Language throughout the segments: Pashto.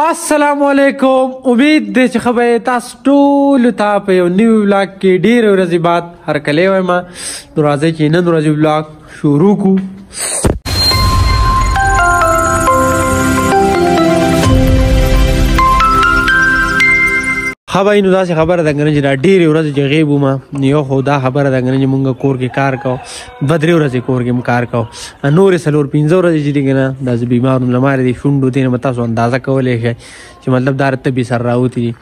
السلام علیکم امید دی چې خبر تاسو ټول ته په یو نیو ولاګ کې ډیر ورځې بعد هر کله وایم نو راځي چې نن ورځې ولاګ شروع کو خبر نو داسې خبره ده کنه چې دا ډېرې ورځې چې غیب وم یو خو دا خبره ده کنه چې مونږ کور کې کار کوو دوه درې ورځې کور کې هم کار کوو نورې څلور پنځه ورځې چې دي که نه دا زه بیمار وم زما د شونډو دې نه به تاسو اندازه کولی شئ چې مطلب دا تبې سره راوتي دي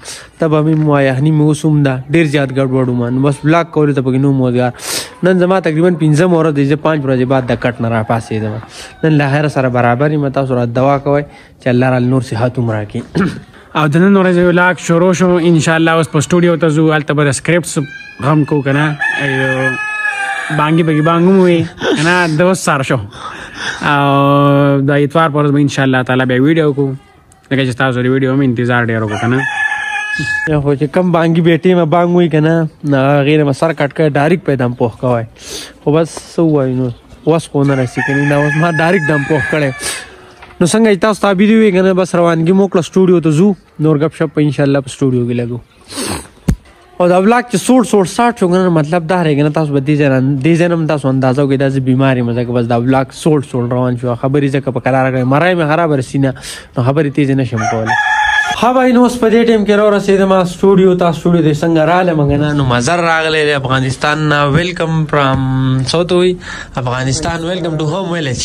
تبه مې هم وایه یعنې مې اوس هم ده ډېر زیات ګډوډ وم نو بس بلاک کولو ته پکې نه وم وزګار نن زما تقریبا پنځم ورځ دی زه پنځ ورځې بعد د کټ نه راپاسېدم نن له هر سره برابر یم تاسو را دوا کوئ چې الله را نور صحت عمر کې او د نن ورځې ولاګ شروع شو ان شاء الله اوس په سټوډیو ته ځو هلته به د سکرپټس غم کو که نه بانګي بګي بانګ مو وي نه د اوس سار شو او د اتوار پر ورځ به ان شاء الله تعالی به ویډیو کو لکه چې تاسو د ویډیو مې انتظار ډېر وکړو که نه یا خو چې کم بانګي بیټې مې بانګ وي که نه نه غیر مې سر کټ کړی ډاریک په دم پوه کوی خو بس څه ووایو نو وس خو نه رسي که نه دا اوس ما ډاریک دم پوه کړی نو څنګه تاسو تعبیر وی کنه بس روانګي مو کله سټوډیو ته زو نور غب شپ ان شاء الله په سټوډیو کې لګو او دا بلاک چې سوټ سوټ ساټ شو کنه مطلب دا رہی کنه تاسو به دې ځان دې ځان هم تاسو اندازو کې داسې بیماری مزه کې بس دا بلاک سوټ سوټ روان شو خبرې ځکه په قرار راغی مرای مې خراب رسینه نو خبرې تیز نه شم کوله ها بای نو په دې ټیم کې را رسیدم سټوډیو تا سټوډیو دې څنګه رااله مګنه نو مزر راغله افغانستان نا ویلکم فرام سوتوي افغانستان ویلکم ټو هوم ویلج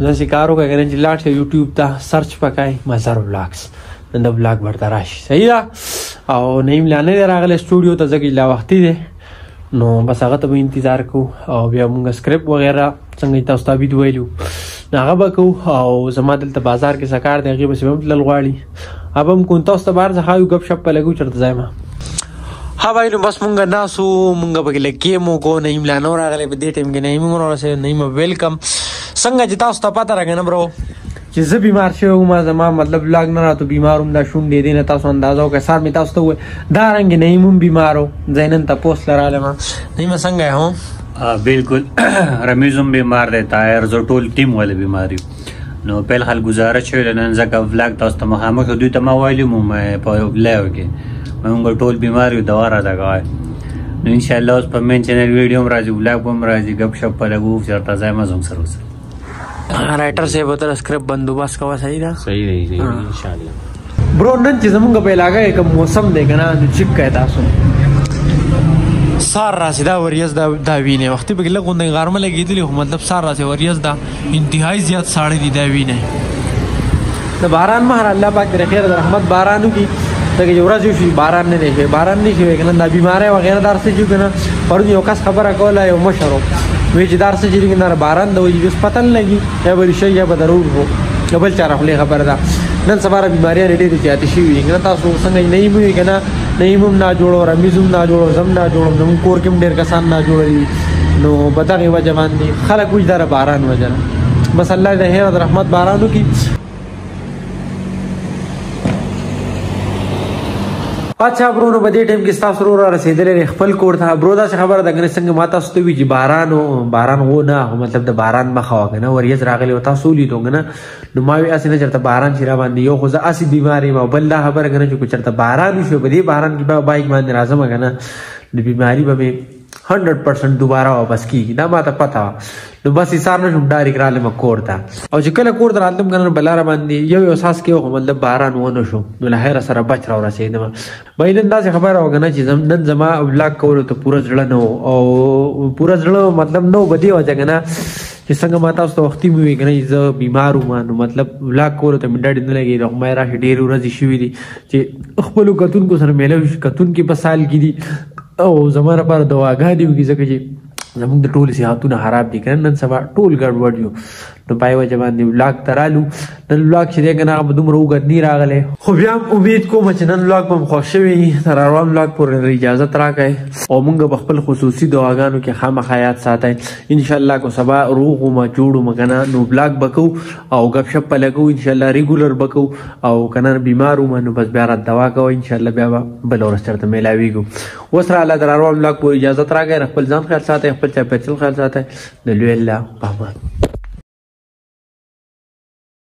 نو سی کارو کا کنه چې لاړ شي یوټیوب ته سرچ پکای مزار ولاګز نن د ولاګ ورته راشي صحیح ده او نیم لانه راغله سټوډیو ته ځګی لا وخت دی نو بس هغه ته به انتظار کو او بیا موږ سکرپټ وغیرہ څنګه تاسو ته ویډیو ویلو هغه به کو او زما دلته بازار کې سکار دی هغه به سم تل غواړي اب هم کون تاسو ته بار ځخه یو غب شپ لګو چرته ځای ما ها وای نو بس مونږ ناسو مونږ به لکه مو کو نه ایملا نور راغلی په دې ټیم کې نه ایم مور سره نه ایم ویلکم څنګه چې تاسو ته پته راغنه برو چې زه بیمار شوم ما زما مطلب لاګ نه راته بیماروم دا شون دې نه تاسو اندازو که سار می تاسو ته دا رنګ نه ایم بیمارو زینن ته پوس لراله ما نه ما څنګه هو بالکل رمیزم بیمار دی تایر زو ټول ټیم ول بیماری نو پیل خل گزاره شوی د نن ځکه ولاګ تاسو ته مخامخ شو دوی ته ما ویلي مو مې په لایو کې موږ ټول بیمار یو دوا راته کوی نو ان شاء الله اوس په مین چینل ویډیو هم راځي ولاګ هم راځي غب شپ په لګو چرته ځای ما زم سره وسه رائټر صاحب تر سکرپټ بندوبست کوه صحیح ده صحیح دی ان شاء الله برو نن چې زمونږ په علاقه کې کوم موسم دی کنه نو چیک کای تاسو سار راځي دا وریځ دا دا وینه وخت به لږ غونډه غرمه لګیدلی خو مطلب سار راځي وریځ دا انتهایی زیات ساړی دی دا وینه د باران مهر الله پاک در خیر رحمت بارانو کی دغه یو ورځ شي باران نه دی باران نه شي کنه د بیماری و غیره درسې جو کنه پرون یو کس خبره کوله یو مشرو وی چې درسې جوړ کنه باران د وجې پتن لګي یا به ریشه یا به ضرور وو د بل چاره خلې خبره ده نن سبا را بیماریاں ډېرې زیاتې شوي دي نه تاسو څنګه نه یې موي کنه نه یې موم نه جوړو رمیزم نه جوړو زم نه جوړو نو کور کې ډېر کسان نه جوړي نو په دغه وجه باندې خلک وځ دره باران وجه بس الله دې هر رحمت بارانو کې اچھا برونو په دې ټیم کې تاسو ورو را رسیدلې خپل کور ته برو دا خبره د غنې څنګه ما تاسو ته وی چې باران او باران وو نه هو مطلب د باران مخه وکنه وریځ راغلی او تاسو لیدو غنه نو ما وی اسنه چرته باران چې را باندې یو خو زه اسی بیماری ما بل دا خبره غنه چې چرته باران شو په دې باران کې به بایک باندې راځم غنه د بیماری به 100% دوباره واپس کیږي دا ماته پته وه نو بس ایثار نه شوم ډایرک رالم کور ته او چې کله کور ته راتلم کنه بل لاره باندې یو یو ساس کې خو مطلب باران و نه شو نو له خیره سره بچ را ورسېدم مې نن داسې خبره وګنه چې زم نن زما ولاګ کولو ته پوره زړه نه او پوره زړه مطلب نو بدی وځه کنه چې څنګه ما تاسو ته وختي مې وګنه زه بیمار وم نو مطلب ولاګ کولو ته مې ډډ نه لګي نو مې را ډېر ورځې شوې دي چې خپل کتونکو سره ملو شي کتونکو په سال کې دي او زموږ لپاره دواګانې دي وګي ځکه چې زموږ د ټول صحتونه خراب دي کنه نن سبا ټول ګډوډ یو نو پای وجه باندې ولاګ ترالو نن ولاګ چې دغه نه بدوم رو غدنی راغله خو بیا امید کوم چې نن ولاګ بم خوښ شوی تر روان ولاګ پورې اجازه تراکای او موږ په خپل خصوصي دواګانو کې خامخا یاد ساتای ان شاء الله کو سبا روغ ما جوړو مګنا نو ولاګ بکو او غب شپ په لګو ان شاء الله ریګولر بکو او کنه بیمار وم نو بس بیا را دوا کو ان شاء الله بیا بل ورځ چرته ملاویږو وسره الله درارو املاک په اجازه تراګه خپل ځان خیال ساته خپل چا پېچل خیال ساته د لوی الله په امان